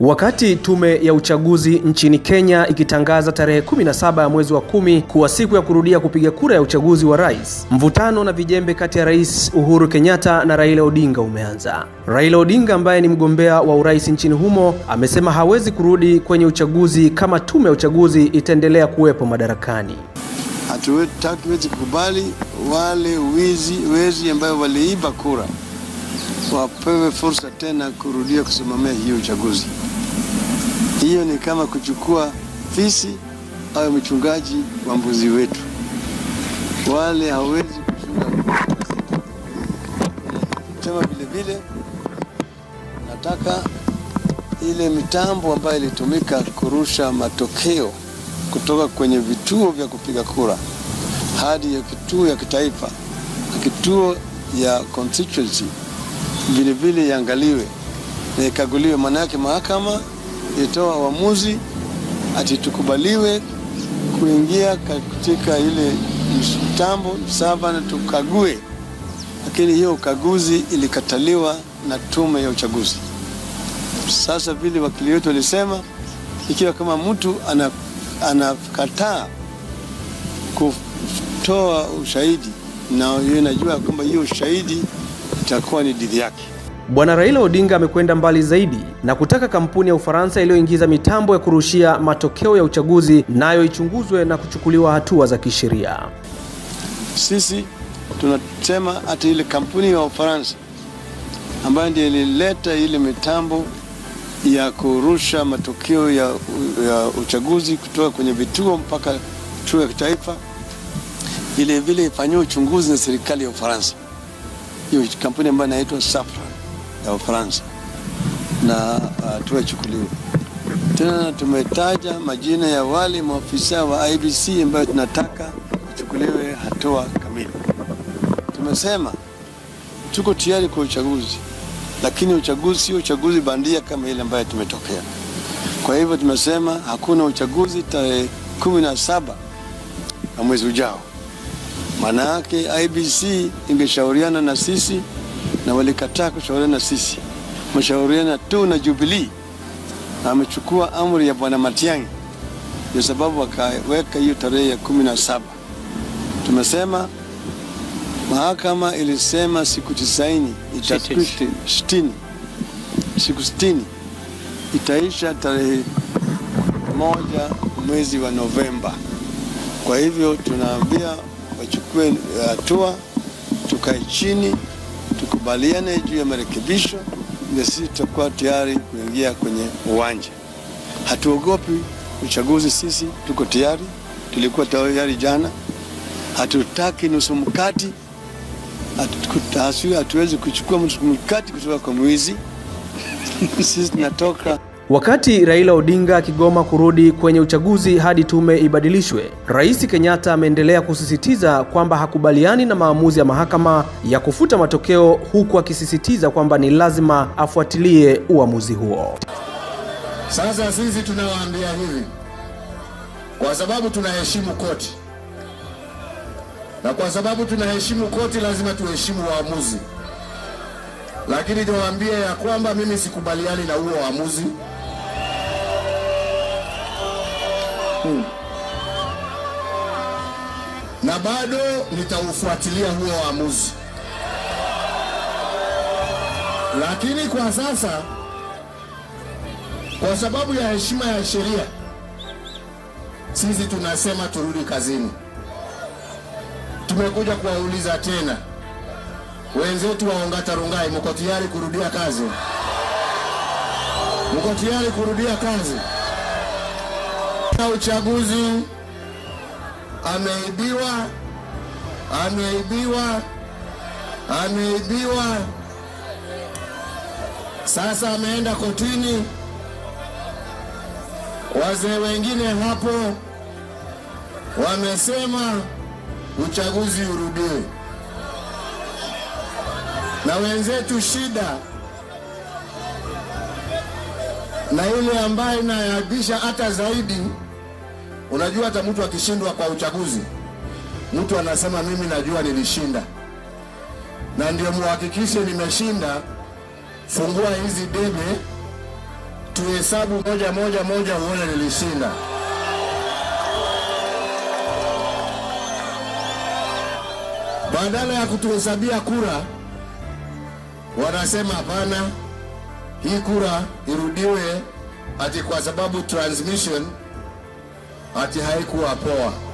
Wakati tume ya uchaguzi nchini Kenya ikitangaza tarehe 17 ya mwezi wa kumi kuwa siku ya kurudia kupiga kura ya uchaguzi wa rais, mvutano na vijembe kati ya Rais Uhuru Kenyatta na Raila Odinga umeanza. Raila Odinga ambaye ni mgombea wa urais nchini humo amesema hawezi kurudi kwenye uchaguzi kama tume ya uchaguzi itaendelea kuwepo madarakani. Hatuwezi kukubali wale wizi wezi ambayo waliiba kura wapewe fursa tena kurudia kusimamia hiyo uchaguzi. Hiyo ni kama kuchukua fisi au mchungaji wa mbuzi wetu. Wale hawezi kuchunga sema vile vile, nataka ile mitambo ambayo ilitumika kurusha matokeo kutoka kwenye vituo vya kupiga kura hadi ya kituo ya kitaifa na kituo ya constituency vile vile iangaliwe na ikaguliwe. Maana yake mahakama ilitoa uamuzi ati tukubaliwe kuingia katika ile mtambo saba na tukague, lakini hiyo ukaguzi ilikataliwa na tume ya uchaguzi. Sasa vile wakili wetu walisema, ikiwa kama mtu anakataa kutoa ushahidi na yeye najua kwamba hiyo ushahidi itakuwa ni dhidi yake. Bwana Raila Odinga amekwenda mbali zaidi na kutaka kampuni ya Ufaransa iliyoingiza mitambo ya kurushia matokeo ya uchaguzi nayo ichunguzwe na kuchukuliwa hatua za kisheria. Sisi tunasema hata ile kampuni ya Ufaransa ambayo ndiyo ilileta ile mitambo ya kurusha matokeo ya, ya uchaguzi kutoka kwenye vituo mpaka chuo ya kitaifa, vile vile ifanyiwe uchunguzi na serikali ya Ufaransa hiyo kampuni ambayo inaitwa Safran ya Ufaransa na uh, ichukuliwe. Tena tumetaja majina ya wale maafisa wa IBC ambayo tunataka wachukuliwe hatua kamili. Tumesema tuko tayari kwa uchaguzi, lakini uchaguzi sio uchaguzi bandia kama ile ambayo tumetokea. Kwa hivyo tumesema hakuna uchaguzi tarehe kumi na saba na mwezi ujao. Maana yake IBC ingeshauriana na sisi na walikataa kushauriana na sisi, mashauriana tu na Jubilee amechukua amri ya bwana Matiang'i, ndio sababu wakaweka hiyo tarehe ya kumi na saba. Tumesema mahakama ilisema siku tisaini itakwisha, sitini siku sitini itaisha tarehe moja mwezi wa Novemba. Kwa hivyo tunaambia wachukue hatua, tukae chini, tukubaliane juu ya marekebisho, ndio sisi tutakuwa tayari kuingia kwenye uwanja. Hatuogopi uchaguzi, sisi tuko tayari, tulikuwa tayari jana. Hatutaki nusu mkati, hatuwezi kuchukua mkati kutoka kwa mwizi. Sisi tunatoka Wakati Raila Odinga akigoma kurudi kwenye uchaguzi hadi tume ibadilishwe, Rais Kenyatta ameendelea kusisitiza kwamba hakubaliani na maamuzi ya mahakama ya kufuta matokeo huku akisisitiza kwamba ni lazima afuatilie uamuzi huo. Sasa sisi tunawaambia hivi, kwa sababu tunaheshimu koti na kwa sababu tunaheshimu koti, lazima tuheshimu waamuzi, lakini niwaambie ya kwamba mimi sikubaliani na huo uamuzi. Hmm. Na bado nitaufuatilia huo uamuzi, lakini kwa sasa, kwa sababu ya heshima ya sheria, sisi tunasema turudi kazini. Tumekuja kuwauliza tena wenzetu wa Ongata Rongai, mko tayari kurudia kazi? Mko tayari kurudia kazi? Na uchaguzi ameibiwa, ameibiwa, ameibiwa. Sasa ameenda kotini. Wazee wengine hapo wamesema uchaguzi urudiwe, na wenzetu shida na ile ambayo inayaibisha hata zaidi. Unajua, hata mtu akishindwa kwa uchaguzi, mtu anasema mimi najua nilishinda, na ndio muhakikishe nimeshinda. Fungua hizi debe tuhesabu moja moja moja, uone nilishinda. Badala ya kutuhesabia kura, wanasema hapana, hii kura irudiwe ati kwa sababu transmission ati haikuwa poa.